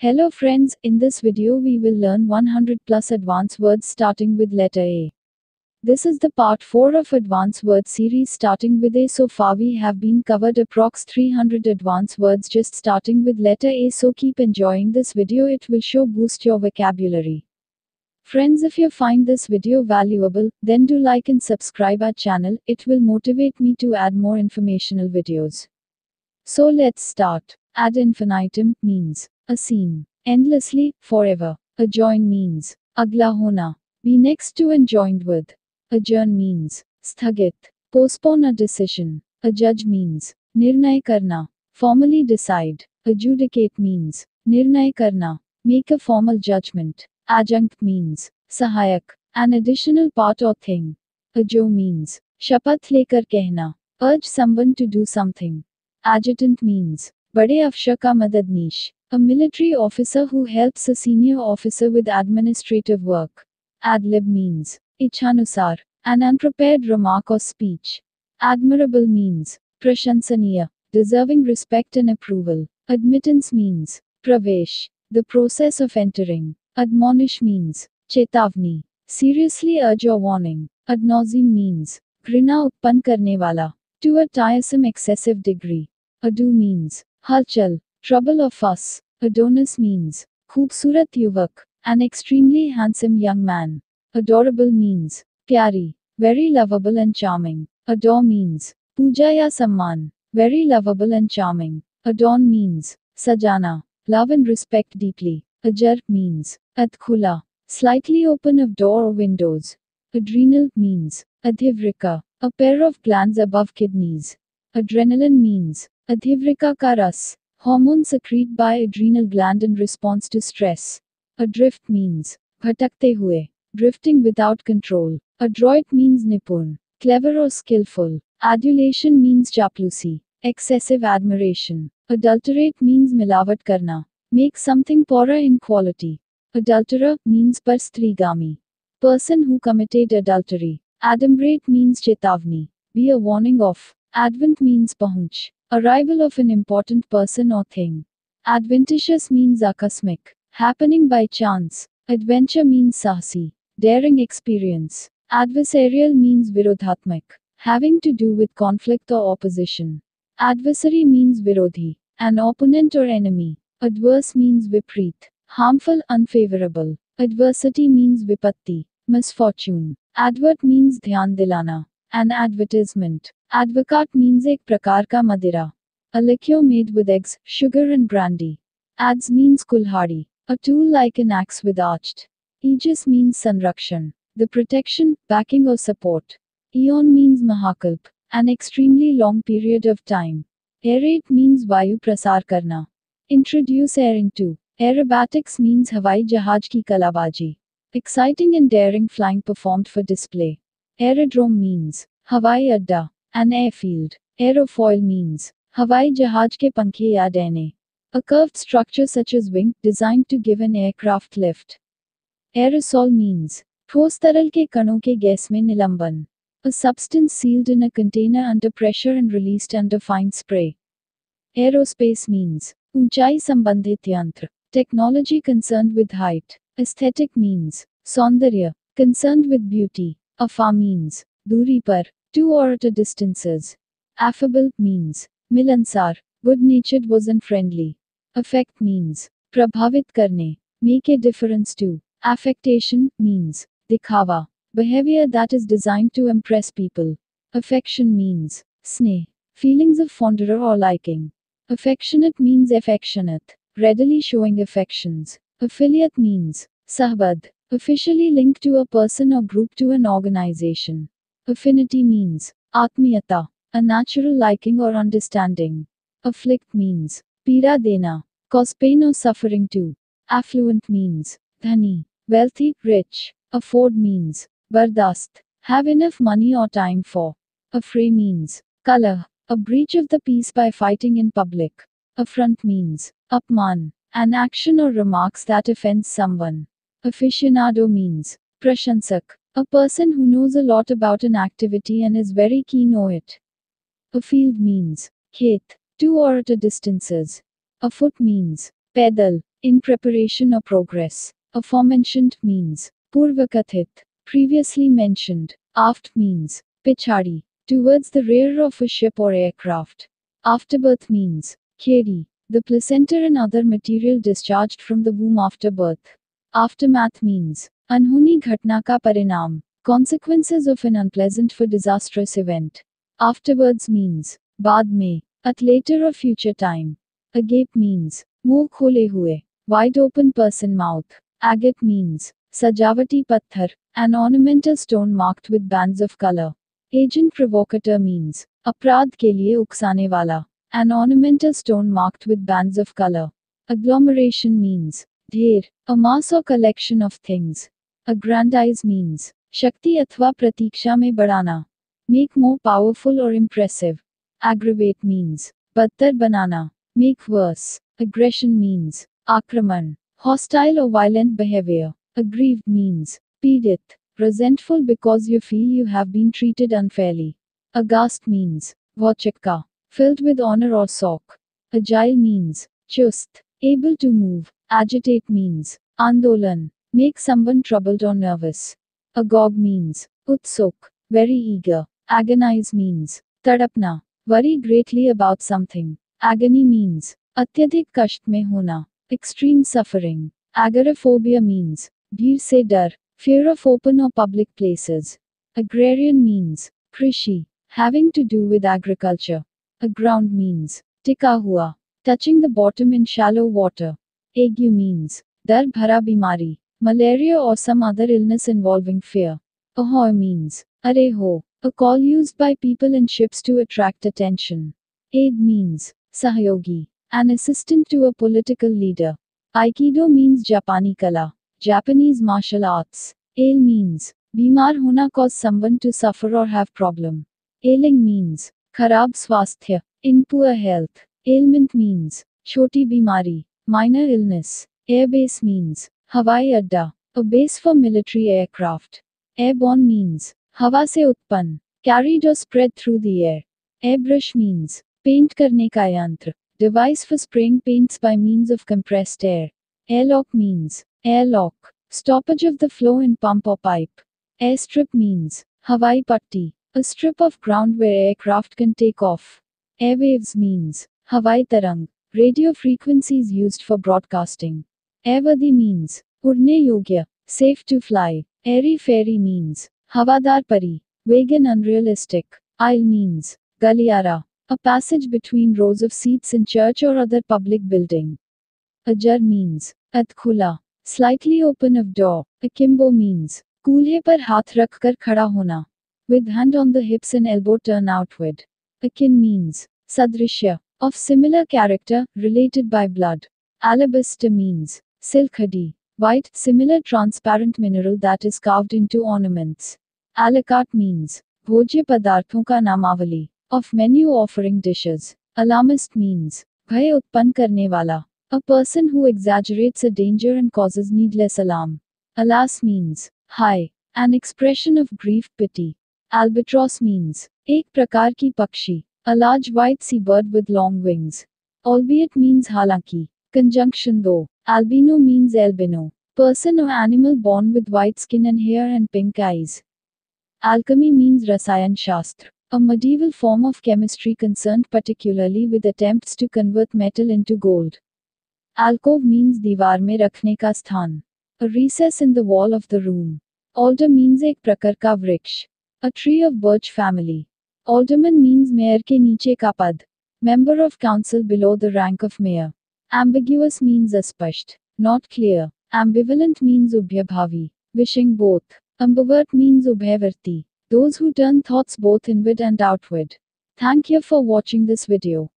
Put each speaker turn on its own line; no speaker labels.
Hello friends, in this video we will learn 100 plus advanced words starting with letter A. This is the part 4 of advanced word series starting with A. So far we have been covered approx 300 advanced words just starting with letter A. So keep enjoying this video it will show boost your vocabulary. Friends if you find this video valuable, then do like and subscribe our channel, it will motivate me to add more informational videos. So let's start. Ad infinitum means a scene. Endlessly, forever. Adjoin means agla hona. Be next to and joined with. Adjourn means sthagit. Postpone a decision. Adjudge means nirnay karna. Formally decide. Adjudicate means nirnay karna. Make a formal judgment. Adjunct means sahayak. An additional part or thing. Adjure means shapath lekar kehna. Urge someone to do something. Adjutant means bade afsar ka madadnish. A military officer who helps a senior officer with administrative work. Ad lib means Ichanusar, an unprepared remark or speech. Admirable means Prashansaniya, deserving respect and approval. Admittance means Pravesh, the process of entering. Admonish means Chetavni, seriously urge or warning. Ad nauseam means utpan karne wala, to a tiresome excessive degree. Ado means Halchal, trouble or fuss. Adonis means Khoobsurat yuvak, an extremely handsome young man. Adorable means Pyari, very lovable and charming. Adore means Puja ya Samman, very lovable and charming. Adorn means Sajana, love and respect deeply. Ajar means Adkhula, slightly open of door or windows. Adrenal means Adhivrika, a pair of glands above kidneys. Adrenaline means Adhivrika ka ras, hormone secreted by adrenal gland in response to stress. Adrift means bhatakte hue, drifting without control. Adroit means nipun, clever or skillful. Adulation means chaplusi, excessive admiration. Adulterate means milavat karna, make something poorer in quality. Adulterer means parstrigami, person who committed adultery. Adumbrate means chetavni, be a warning of. Advent means pahunch, arrival of an important person or thing. Adventitious means akasmic, happening by chance. Adventure means sahsi, daring experience. Adversarial means virodhatmak, having to do with conflict or opposition. Adversary means virodhi, an opponent or enemy. Adverse means viprit, harmful, unfavorable. Adversity means vipatti, misfortune. Advert means dhyan dilana, an advertisement. Advocaat means ek prakar ka madira. A liqueur made with eggs, sugar and brandy. Adze means kulhadi, a tool like an axe with arched. Aegis means sanrakshan, the protection, backing or support. Aeon means mahakalp, an extremely long period of time. Aerate means vayu prasar karna. Introduce air into. Aerobatics means Hawaii Jahaj ki kalabaji. Exciting and daring flying performed for display. Aerodrome means Hawaii Adda, an airfield. Aerofoil means Hawaii Jahaj ke pankhe ya dene. A curved structure such as wing, designed to give an aircraft lift. Aerosol means ठोस तरल के कणों के gas में निलंबन. A substance sealed in a container under pressure and released under fine spray. Aerospace means ऊंचाई संबंधित यंत्र. Technology concerned with height. Aesthetic means सौंदर्य, concerned with beauty. Afar means duri par, two or at a distances. Affable means milansar, good-natured was and friendly. Affect means prabhavit karne, make a difference to. Affectation means dikhava, behavior that is designed to impress people. Affection means sneh, feelings of fondor or liking. Affectionate means affectionate, readily showing affections. Affiliate means sahbad, officially linked to a person or group to an organization. Affinity means atmiyata, a natural liking or understanding. Afflict means pira dena, cause pain or suffering to. Affluent means dhani, wealthy, rich. Afford means bardast, have enough money or time for. Affray means color, a breach of the peace by fighting in public. Affront means upman, an action or remarks that offends someone. Aficionado means prashansak, a person who knows a lot about an activity and is very keen on it. Afield means khet, to or at a distances. Afoot means pedal, in preparation or progress. Aforementioned means Purvakathit, previously mentioned. Aft means Pichadi, towards the rear of a ship or aircraft. Afterbirth means Kheri, the placenta and other material discharged from the womb after birth. Aftermath means Anhoni ghatna ka parinam, consequences of an unpleasant for disastrous event. Afterwards means Baad mein, at later or future time. Agape means मुंह खोले हुए, wide open person mouth. Agate means sajavati patthar, an ornamental stone marked with bands of color. Agent provocateur means अपराध के लिए उकसाने वाला, an ornamental stone marked with bands of color. Agglomeration means ढेर, a mass or collection of things. Aggrandize means शक्ति अथवा प्रतीक्षा में बढ़ाना. Make more powerful or impressive. Aggravate means बदतर बनाना. Make worse. Aggression means akraman. Hostile or violent behavior. Aggrieved means पीड़ित. Resentful because you feel you have been treated unfairly. Aghast means vochikka. Filled with honor or sock. Agile means chust. Able to move. Agitate means andolan. Make someone troubled or nervous. Agog means utsuk. Very eager. Agonize means tadapna. Worry greatly about something. Agony means अत्यधिक कष्ट में होना extreme suffering. Agoraphobia means भीड़ से डर, fear of open or public places. Agrarian means krishi, having to do with agriculture. Aground means tika hua, touching the bottom in shallow water. Ague means dar bhara bimari, malaria or some other illness involving fear. Ahoy means arre ho, a call used by people and ships to attract attention. Aide means sahayogi, an assistant to a political leader. Aikido means Japani kala, Japanese martial arts. Ail means bimar hona cause someone to suffer or have problem. Ailing means खराब in poor health. Ailment means छोटी बीमारी Minor illness. Airbase means Hawaii Adda, a base for military aircraft. Airborne means Hawa se utpan, carried or spread through the air. Airbrush means paint karne ka yantra, device for spraying paints by means of compressed air. Airlock means airlock, stoppage of the flow in pump or pipe. Airstrip means Hawaii Patti, a strip of ground where aircraft can take off. Airwaves means Hawaii Tarang, radio frequencies used for broadcasting. Airworthy means udne yogya, safe to fly. Airy fairy means Havadar pari, vague and unrealistic. Aisle means Galiara, a passage between rows of seats in church or other public building. Ajar means adkhula, slightly open of door. Akimbo means कूल्हे पर हाथ रखकर खड़ा होना. With hand on the hips and elbow turn outward. Akin means sadrishya, of similar character, related by blood. Alabaster means silkhadi, white, similar transparent mineral that is carved into ornaments. À la carte means bhojya padarthon ka namavali, of menu offering dishes. Alarmist means bhay utpann karne wala, a person who exaggerates a danger and causes needless alarm. Alas means hi, an expression of grief pity. Albatross means ek prakar ki pakshi, A large white seabird with long wings. Albeit means halanki. Conjunction though. Albino means albino. Person or animal born with white skin and hair and pink eyes. Alchemy means Rasayan Shastra a medieval form of chemistry concerned particularly with attempts to convert metal into gold. Alcove means दीवार में रखने का स्थान. A recess in the wall of the room. Alder means एक प्रकार का वृक्ष. A tree of birch family. Alderman means mayor के नीचे का पद. Member of council below the rank of mayor. Ambiguous means अस्पष्ट. Not clear. Ambivalent means ubhyabhavi. Wishing both. Ambivert means ubhayvarti. Those who turn thoughts both inward and outward. Thank you for watching this video.